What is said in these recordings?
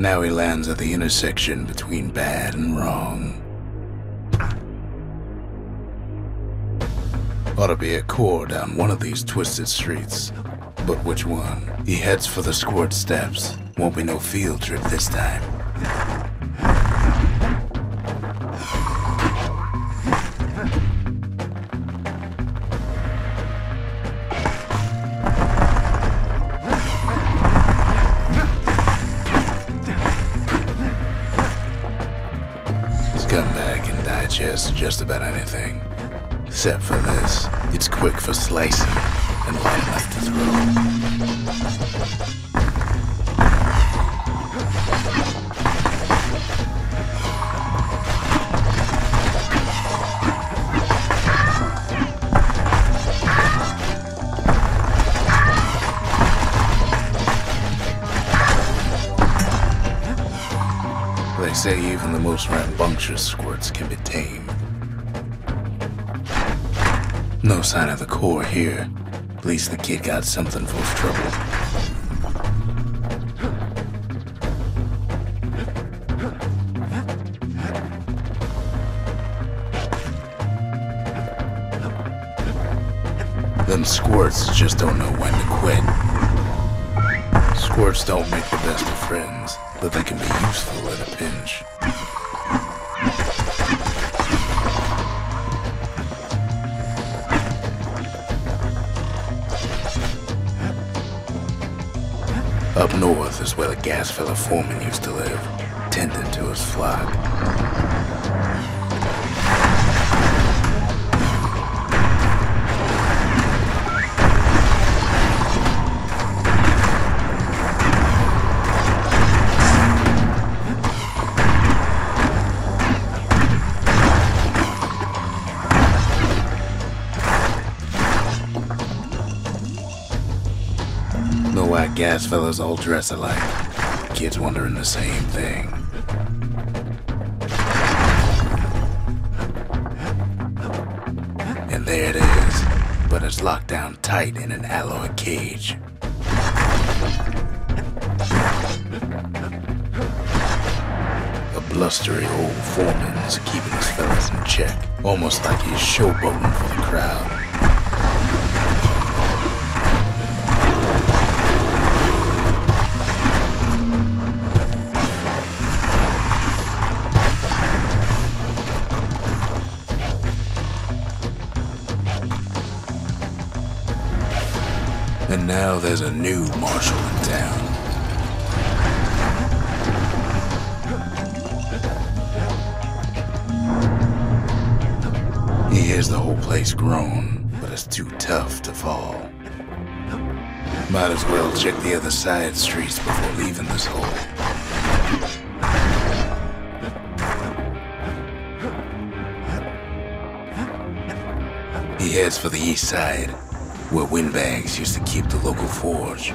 Now he lands at the intersection between bad and wrong. Ought to be a core down one of these twisted streets. But which one? He heads for the squirt steps. Won't be no field trip this time. About anything. Except for this. It's quick for slicing and light enough to throw. They say even the most rambunctious squirts can be tamed. No sign of the core here. At least the kid got something for his trouble. Them squirts just don't know when to quit. Squirts don't make the best of friends, but they can be useful at a pinch. North is where the Gasfella foreman used to live, tending to his flock. Why fellas all dress alike? Kids wondering the same thing. And there it is, but it's locked down tight in an alloy cage. A blustery old foreman's keeping his fellas in check, almost like he's showboating for the crowd. There's a new marshal in town. He hears the whole place groan, but it's too tough to fall. Might as well check the other side streets before leaving this hole. He heads for the east side, where windbags used to keep the local forge.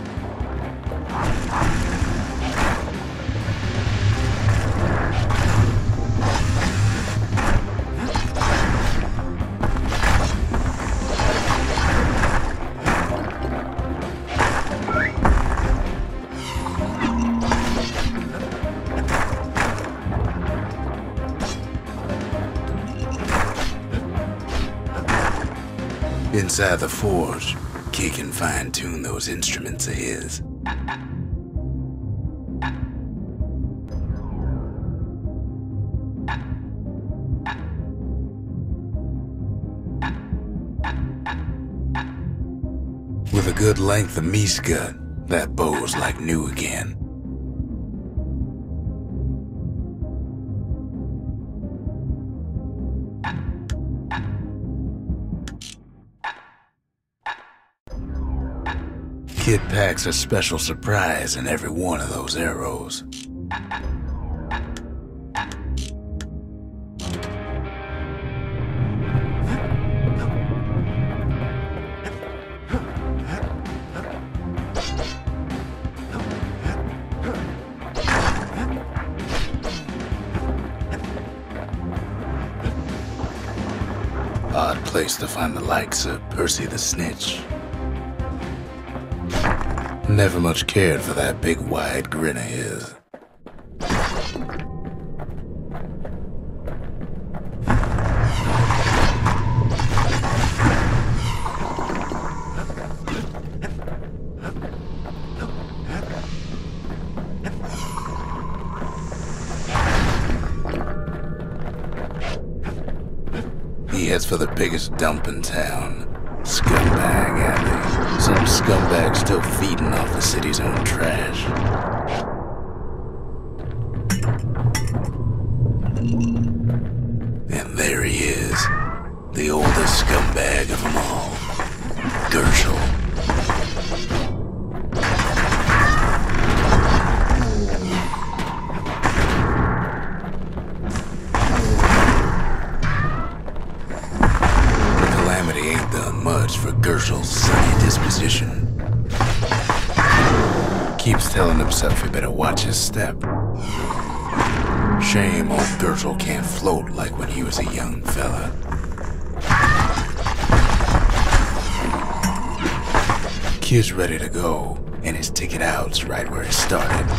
Inside the forge, Key can fine tune those instruments of his. With a good length of meat gut, that bow's like new again. Kid packs a special surprise in every one of those arrows. Odd place to find the likes of Percy the Snitch. Never much cared for that big wide grin of his. He heads for the biggest dump in town. Scumbag scumbag still feeding off the city's own trash. Fella. Kid's ready to go, and his ticket out's right where it started.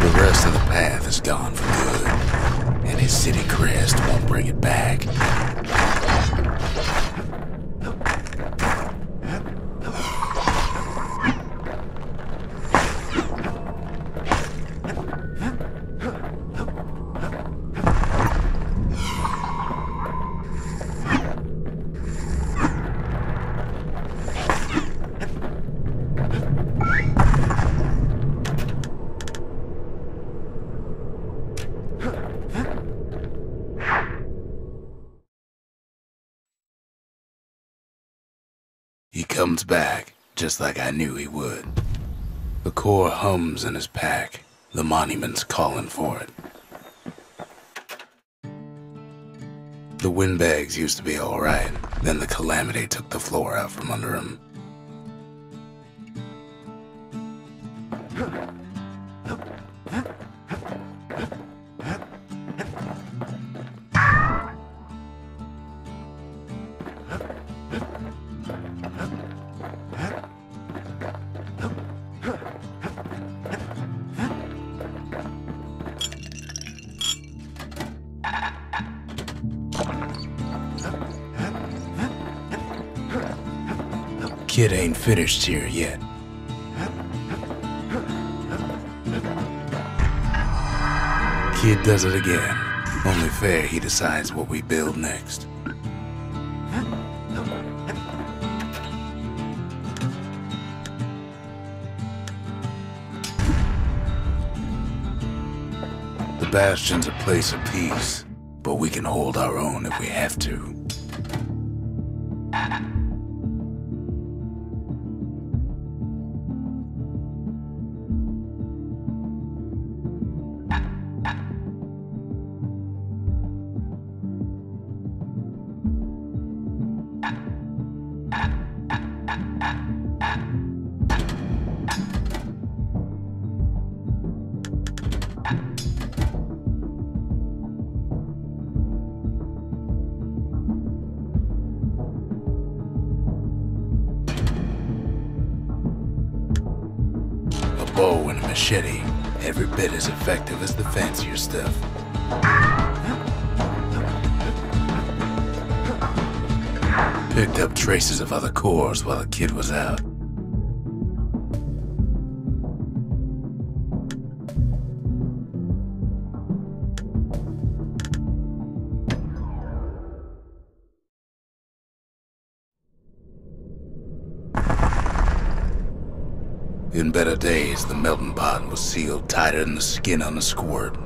The rest of the path is gone for good, and his city crest won't bring it back. Comes back, just like I knew he would. The core hums in his pack. The monument's calling for it. The windbags used to be alright, then the calamity took the floor out from under him. Finished here yet. Kid does it again. Only fair he decides what we build next. The Bastion's a place of peace, but we can hold our own if we have to. As the fancier stuff. Picked up traces of other cores while the kid was out. In better days, the melting pot was sealed tighter than the skin on a squirt.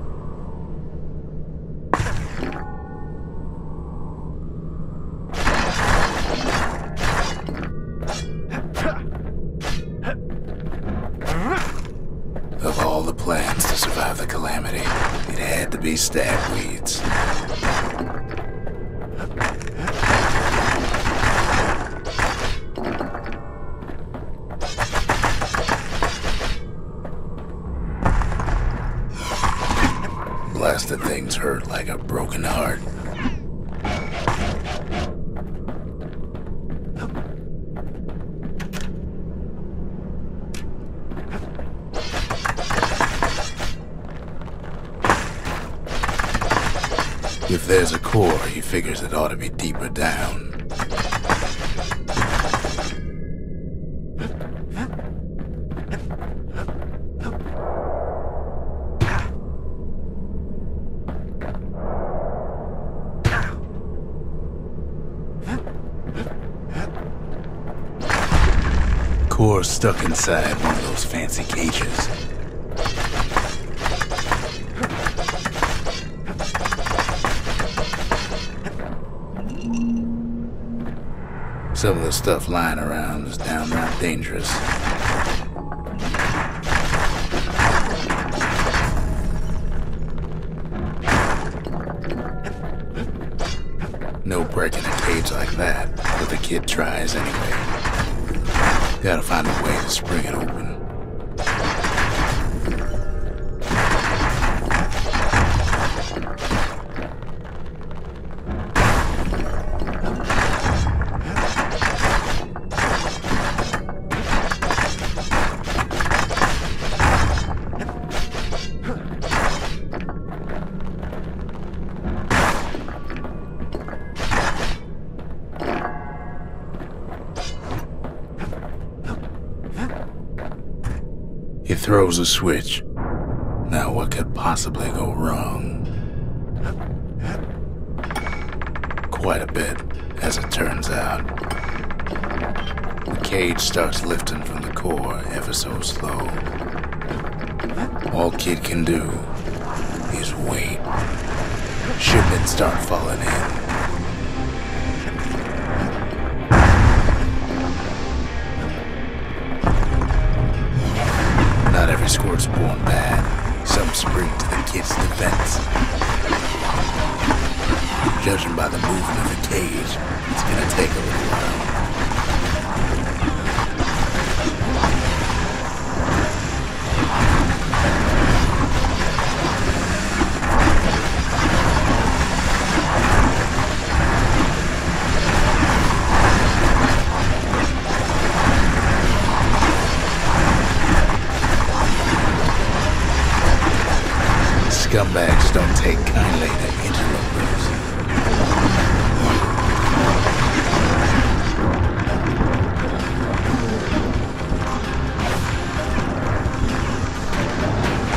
Blasted things hurt like a broken heart. If there's a core, he figures it ought to be deeper down. Stuck inside one of those fancy cages. Some of the stuff lying around is downright dangerous. No breaking a cage like that, but the kid tries anyway. Gotta find a way to spring it open. Throws a switch. Now, what could possibly go wrong? Quite a bit, as it turns out. The cage starts lifting from the core ever so slow. All Kid can do is wait. Shipments start falling in. Squirt's born bad. Some spring to the kid's defense. Judging by the movement of the cage, it's gonna take a little while. Scumbags don't take kindly to interlopers.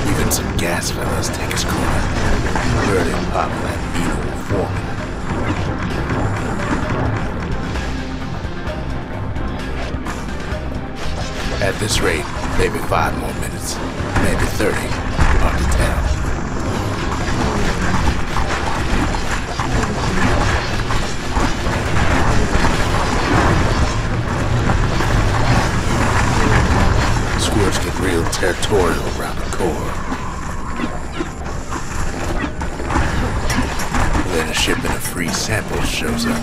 Even some gas fellas take his corner. Heard him pop that evil foreman. At this rate, maybe five more minutes, maybe 30, territorial around the core. Then a shipment of free samples shows up.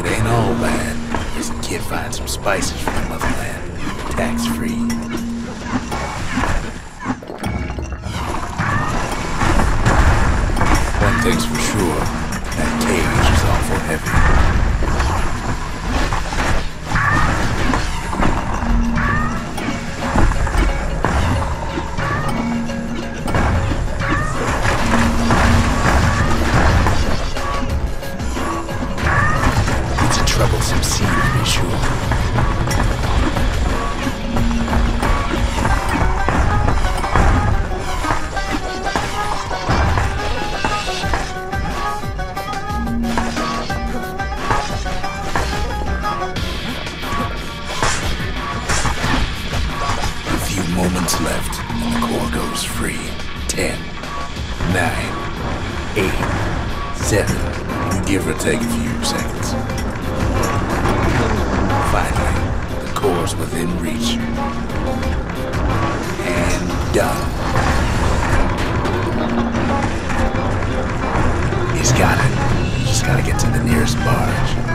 It ain't all bad, the kid finds some spices from the motherland, tax free. One thing's for sure, that cage is awful heavy. Moments left, and the core goes free. Ten, nine, eight, seven. Give or take a few seconds. Finally, the core's within reach. And done. He's got it. Just gotta get to the nearest barge.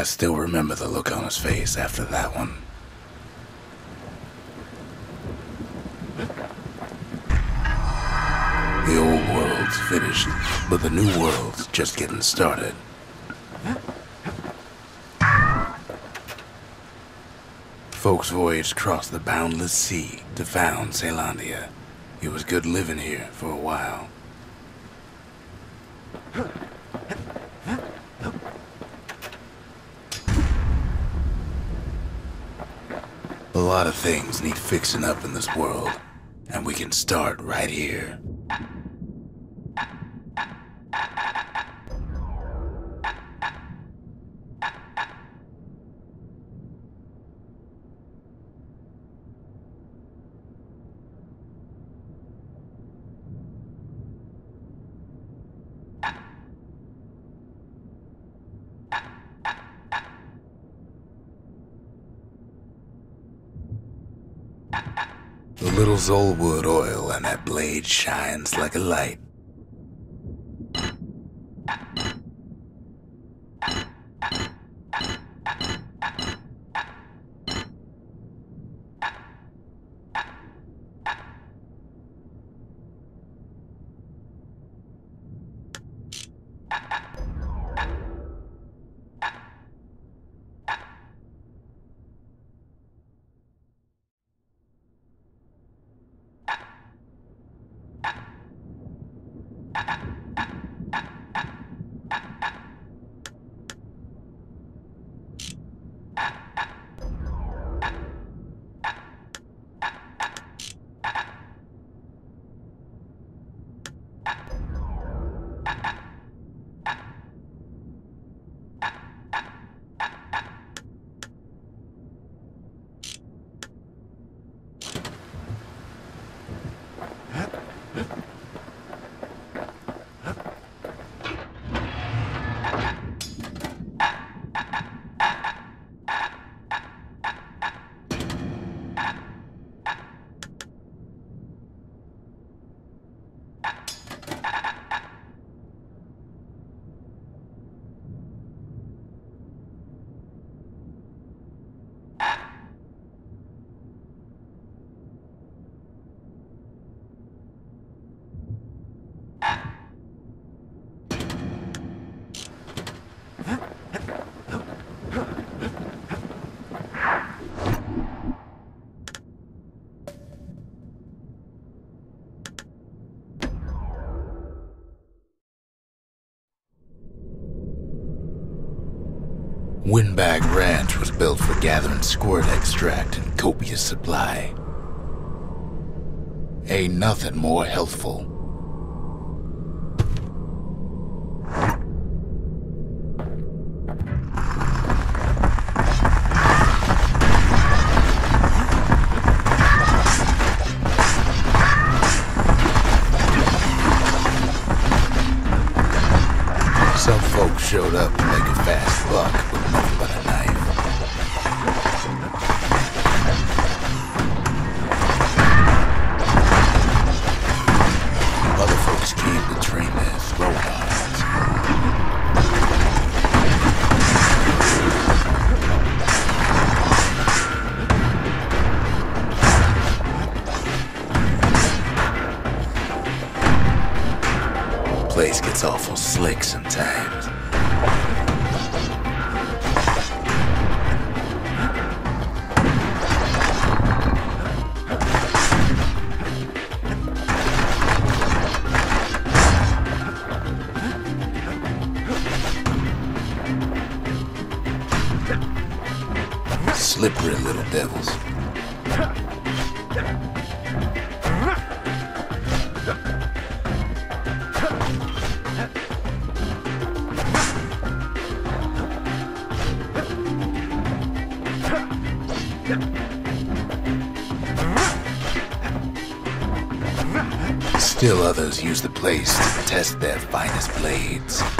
I still remember the look on his face after that one. The old world's finished, but the new world's just getting started. Folks voyaged across the boundless sea to found Caelondia. It was good living here for a while. Lot of things need fixing up in this world, and we can start right here. The little Zolwood oil and that blade shines like a light. Windbag Ranch was built for gathering squirt extract in copious supply. Ain't nothing more healthful. Some folks showed up to make a fast buck Slippery little devils. Still others use the place to test their finest blades.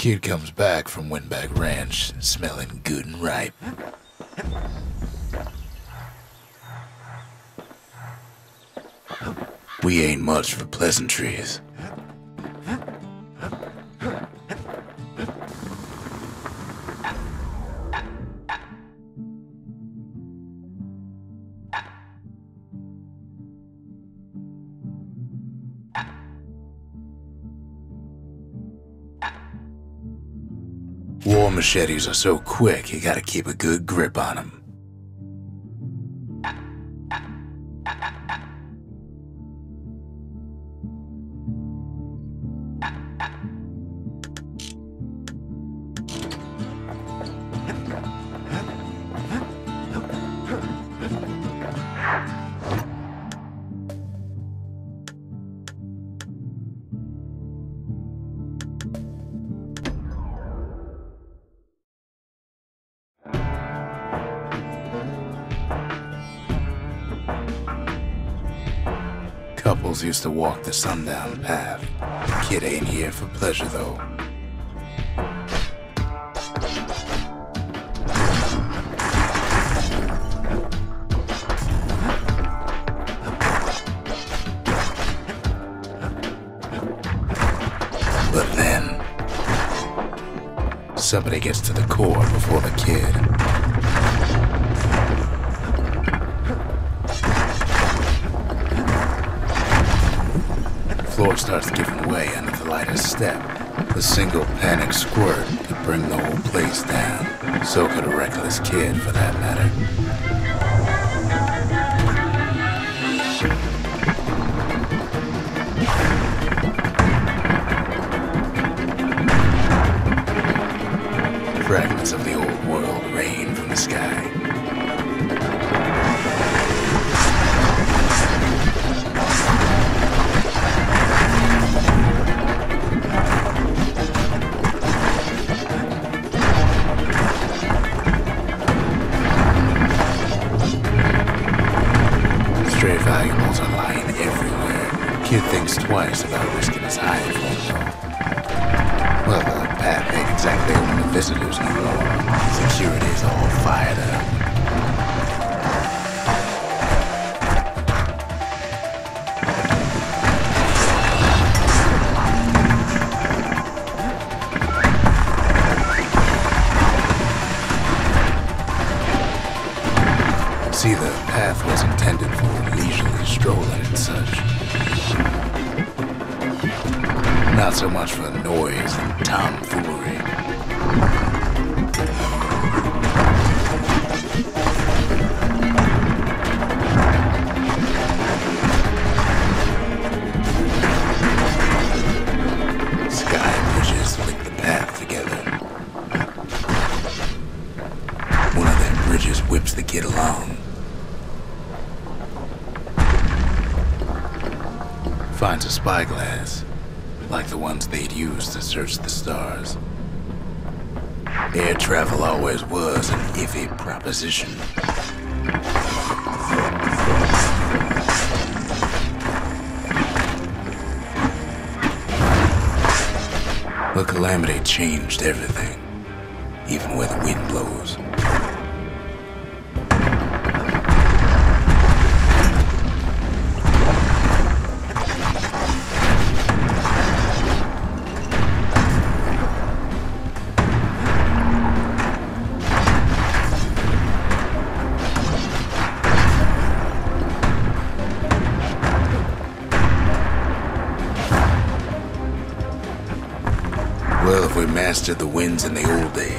Kid comes back from Windbag Ranch smelling good and ripe. We ain't much for pleasantries. Machetes are so quick, you gotta keep a good grip on them. Couples used to walk the sundown path. Kid ain't here for pleasure, though. But then, somebody gets to the core before the kid. Floor starts giving way under the lightest step. The single panic squirt could bring the whole place down. So could a reckless kid, for that matter. Fragments of the old world rain from the sky. Used to search the stars. Air travel always was an iffy proposition. The calamity changed everything, even where the wind blows. Mastered the winds in the old days,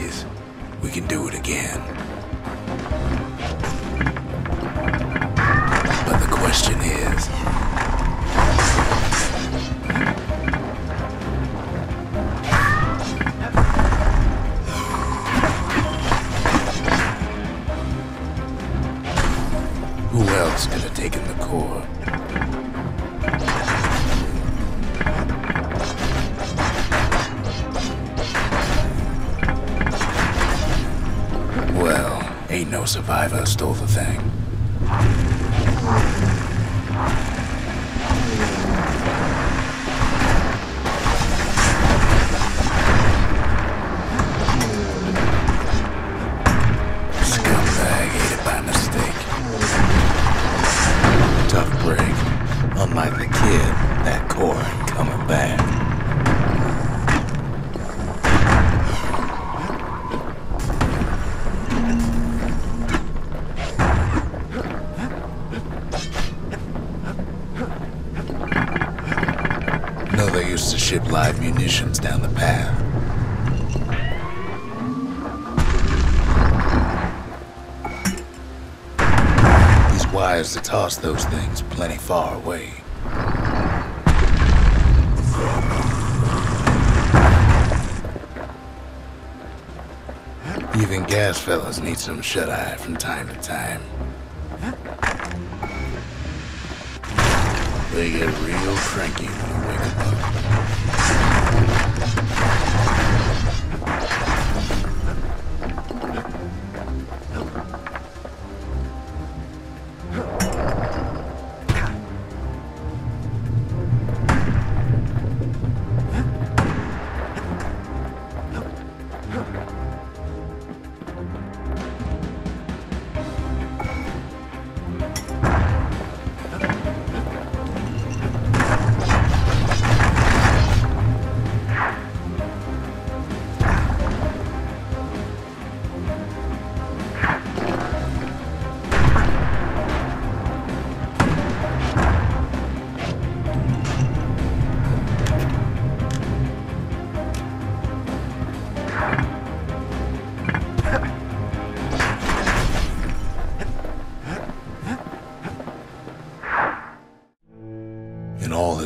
ship live munitions down the path. These wires to toss those things plenty far away. Even gas fellas need some shut-eye from time to time. They get real cranky あっ。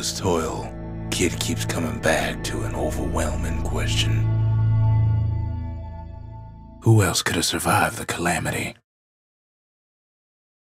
His toil, Kid keeps coming back to an overwhelming question. Who else could have survived the calamity?